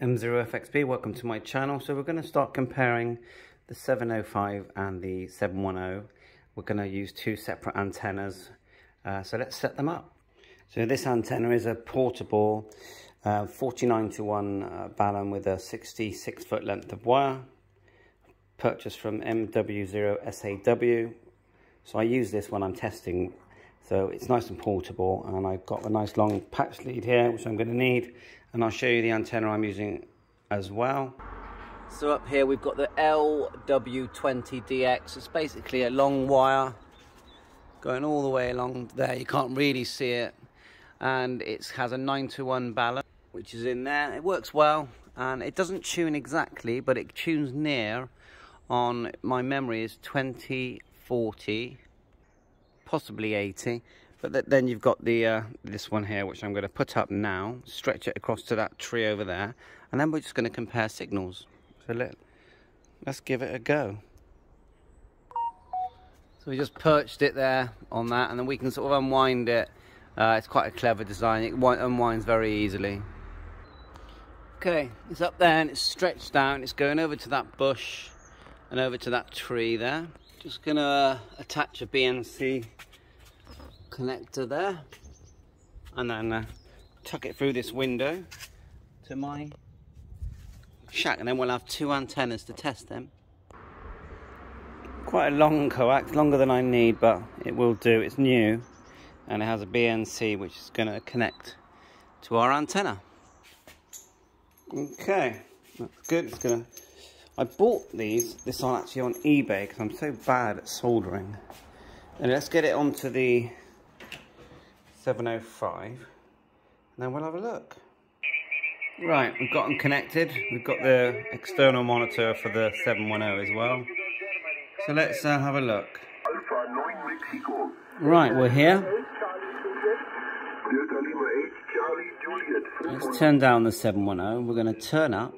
M0FXB, welcome to my channel. So we're going to start comparing the 705 and the 710. We're going to use two separate antennas. Uh, so let's set them up. So this antenna is a portable uh, 49 to 1 uh, balun with a 66 foot length of wire. Purchased from MW0SAW. So I use this when I'm testing. So it's nice and portable and I've got a nice long patch lead here which I'm going to need and I'll show you the antenna I'm using as well. So up here we've got the LW20DX. It's basically a long wire going all the way along there. You can't really see it. And it has a 9 to 1 balun, which is in there. It works well and it doesn't tune exactly, but it tunes near on my memory is 20, 40, possibly 80. But then you've got the uh, this one here, which I'm going to put up now, stretch it across to that tree over there, and then we're just going to compare signals. So let, let's give it a go. So we just perched it there on that, and then we can sort of unwind it. Uh, it's quite a clever design. It unwinds very easily. Okay, it's up there and it's stretched down It's going over to that bush and over to that tree there. Just gonna attach a BNC connector there and then uh, tuck it through this window to my shack and then we'll have two antennas to test them. Quite a long coax, longer than I need but it will do, it's new and it has a BNC which is going to connect to our antenna. Okay, that's good, it's going to... I bought these, this on actually on eBay because I'm so bad at soldering. And let's get it onto the 705 and then we'll have a look. Right, we've got them connected. We've got the external monitor for the 710 as well. So let's uh, have a look. Right, we're here. Let's turn down the 710. We're going to turn up.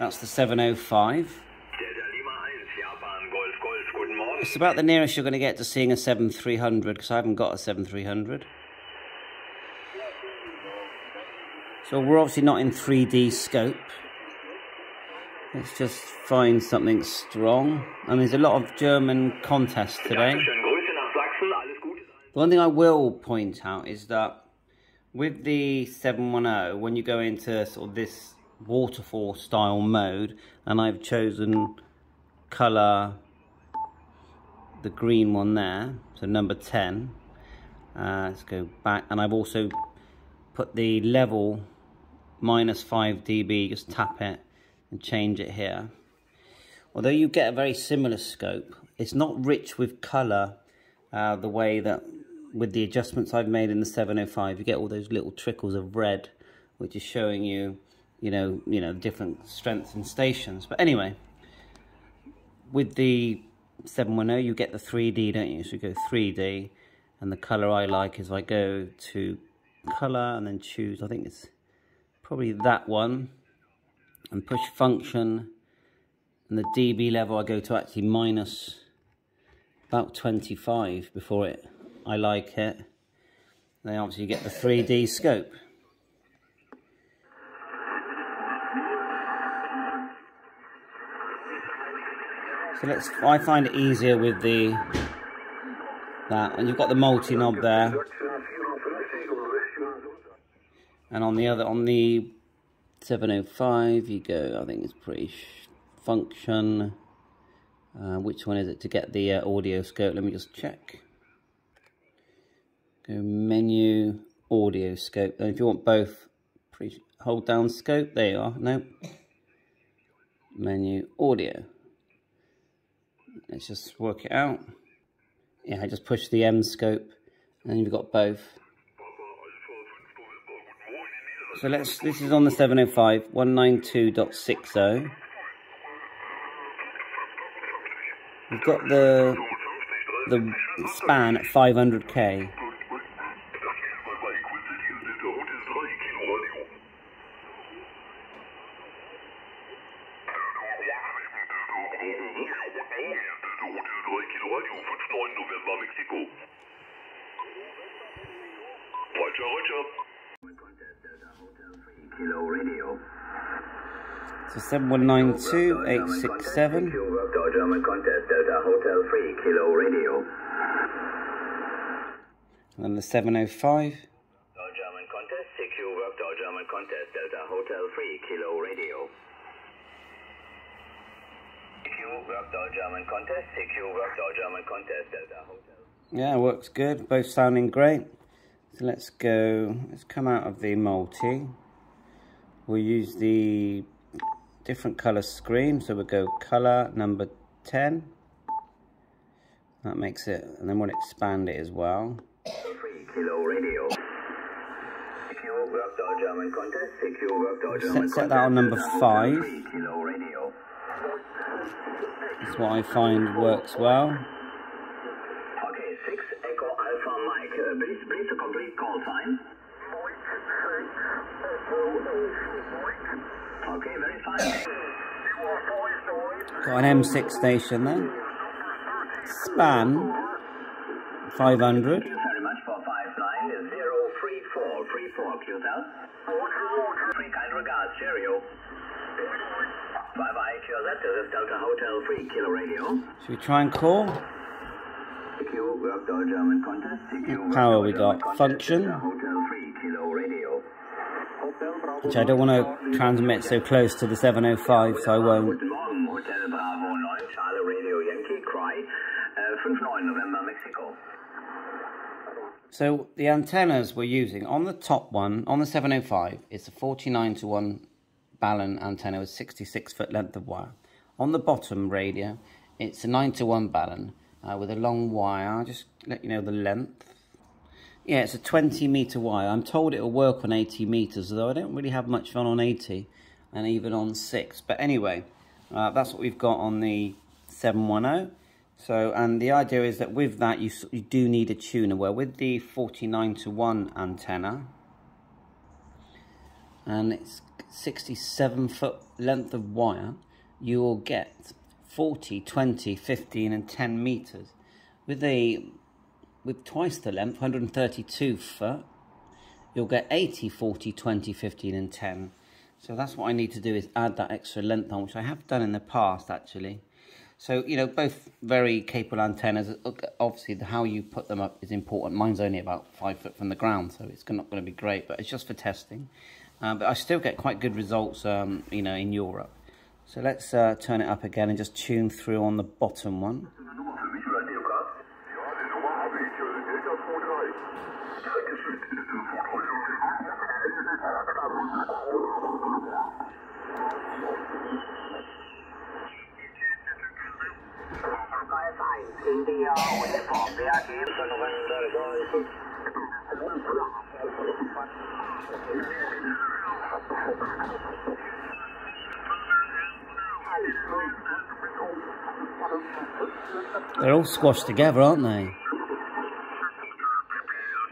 That's the 705. It's about the nearest you're going to get to seeing a 7300 because I haven't got a 7300. So we're obviously not in 3D scope. Let's just find something strong. And there's a lot of German contests today. The one thing I will point out is that with the 710, when you go into sort of this waterfall style mode, and I've chosen colour the green one there, so number 10. Uh, let's go back, and I've also put the level minus 5 dB, just tap it and change it here. Although you get a very similar scope, it's not rich with colour uh, the way that with the adjustments I've made in the 705, you get all those little trickles of red, which is showing you, you know, you know, different strengths and stations. But anyway, with the 710 you get the 3D don't you? So you go 3D and the color I like is I go to color and then choose I think it's probably that one and push function and the dB level I go to actually minus about 25 before it I like it. Then obviously you get the 3D scope So let's, I find it easier with the, that, and you've got the multi-knob there. And on the other, on the 705, you go, I think it's pretty function. Uh, which one is it to get the uh, audio scope? Let me just check. Go menu, audio scope. And if you want both, hold down scope. There you are. No. Menu, audio. Let's just work it out. Yeah, I just push the M scope and you've got both. So let's, this is on the 705, 192.60. We've got the, the span at 500k. Radio 59 November Mexiko. Roger, Roger. So 7192 867. CQ Worked German Contest Delta Hotel 3 Kilo Radio. And then the 705. German Contest CQ Worked German Contest Delta Hotel 3 Kilo Radio. CQ Worked German Contest CQ Worked German Contest Delta Hotel. Yeah, works good. Both sounding great. So let's go, let's come out of the multi. We'll use the different color screen. So we'll go color number 10. That makes it, and then we'll expand it as well. 3 Kilo Radio. CQ Worked German Contest CQ Worked German set that on number five. 3 Kilo Radio. That's what I find works well. Okay, 6 Echo Alpha Mike. Uh, please, please a complete call sign. Okay, very fine. Got an M6 station there. Span 500. Thank you very much for 5 line 03434 QCell. Three kind regards, cheerio. Bye bye, QZ. This is Delta Hotel 3 Kilo Radio. Should we try and call? CQ worked all German contest. CQ Power we got. Function. Delta Hotel 3 Kilo Radio. Which I don't want to transmit so close to the 705, so I won't. Guten Morgen, Hotel Bravo 9, Charlie Radio Yankee, Cry, uh, 5-9 November, Mexico. So the antennas we're using on the top one, on the 705, it's a 49 to 1 Balun antenna with 66 foot length of wire. On the bottom radio, it's a 9 to 1 Balun uh, with a long wire. I'll just let you know the length. Yeah, it's a 20 meter wire. I'm told it'll work on 80 meters, though I don't really have much fun on 80 and even on 6. But anyway, uh, that's what we've got on the 710. So, and the idea is that with that, you, you do need a tuner. Well, with the 49 to 1 antenna, and it's 67 foot length of wire, you will get 40, 20, 15, and 10 meters. With a with twice the length, 132 foot, you'll get 80, 40, 20, 15, and 10. So that's what I need to do is add that extra length on, which I have done in the past actually. So, you know, both very capable antennas. Obviously, the, how you put them up is important. Mine's only about five foot from the ground, so it's not going to be great, but it's just for testing. Uh, but I still get quite good results, um, you know, in Europe. So let's uh, turn it up again and just tune through on the bottom one. Ja, die Nummer habe ich. Delta 23. India, Uniform, BRT, They're all squashed together, aren't they?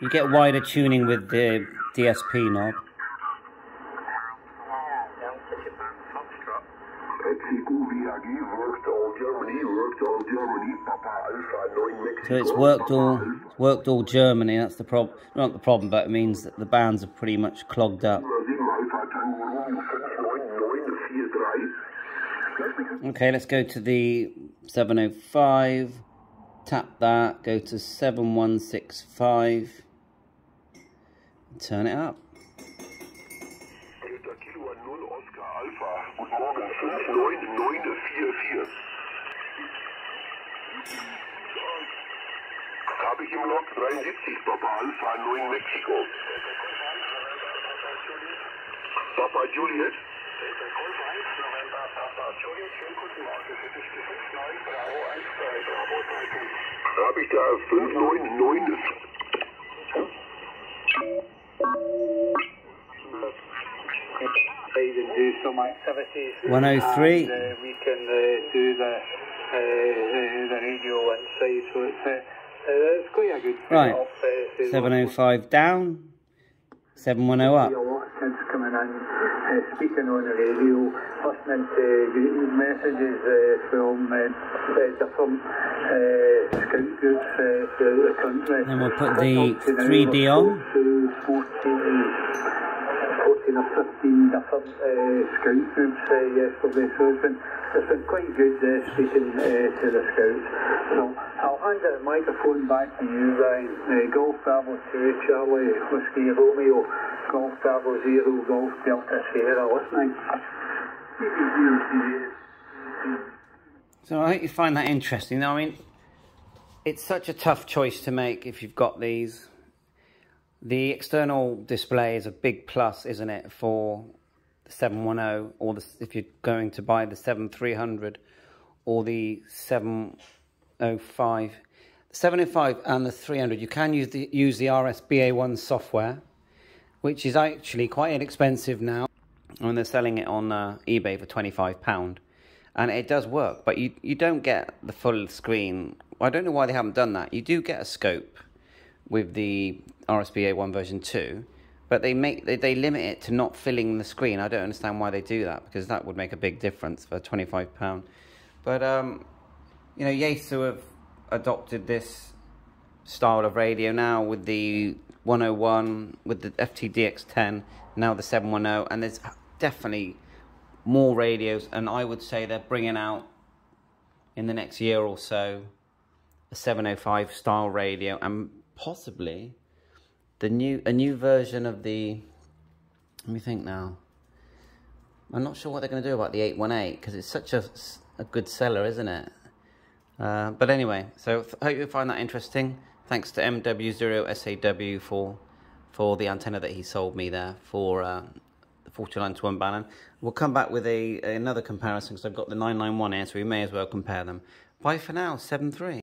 You get wider tuning with the DSP knob. CQ VAG worked all Germany, worked all Germany, Papa Alpha 9 Mexico. So it's worked all worked all Germany. That's the problem. Not the problem, but it means that the bands are pretty much clogged up. 7 Alpha Tango Romeo 59943. Okay, let's go to the 705. Tap that. Go to 7165. Turn it up. 59944. Habe ich im Log 73, Papa Alpha 9 Mexiko. Papa Juliet. Habe ich da 599. Some activities. 103. And, uh, we can uh, do the, uh, the the radio inside, so it's uh, uh, it's quite a good Right. uh, to- 705 down. 710 up. A lot of kids coming in, uh, speaking on the radio, listening to greeting messages uh, from different uh, scout groups uh, throughout the country. Then we'll put the Up to now, 3D we're on. 40, or 15 different uh, scout groups uh, yesterday, so it's been, it's been quite good uh, speaking uh, to the scouts. So I'll hand the microphone back to you, Ryan. Uh, Golf Bravo 2, Charlie, Whiskey Romeo, Golf Bravo 0, Golf Delta Sierra, listening. So I hope you find that interesting. I mean, it's such a tough choice to make if you've got these. The external display is a big plus, isn't it, for the 710 or the, if you're going to buy the 7300 or the 705. The 705 and the 300, you can use the, use the RSBA1 software, which is actually quite inexpensive now. And they're selling it on uh, eBay for £25 and it does work, but you, you don't get the full screen. I don't know why they haven't done that. You do get a scope with the RSBA 1 version 2, but they make they, they limit it to not filling the screen. I don't understand why they do that because that would make a big difference for £25. But, um, you know, Yaesu have adopted this style of radio now with the 101, with the FTDX10, now the 710, and there's definitely more radios, and I would say they're bringing out in the next year or so a 705 style radio and possibly the new a new version of the let me think now I'm not sure what they're going to do about the 818 because it's such a, a good seller isn't it uh, but anyway so hope you find that interesting thanks to MW0SAW for for the antenna that he sold me there for uh, 49 to 1 Balun. We'll come back with a another comparison because I've got the 991 here, so we may as well compare them. Bye for now, 7-3.